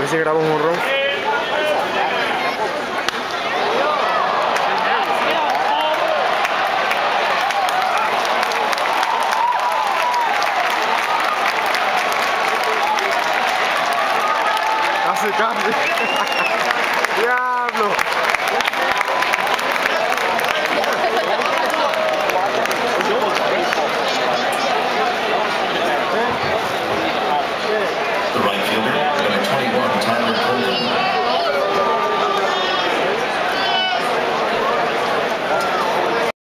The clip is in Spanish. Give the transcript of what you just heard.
A ver si grabo un ron. Casi, casi. Diablo.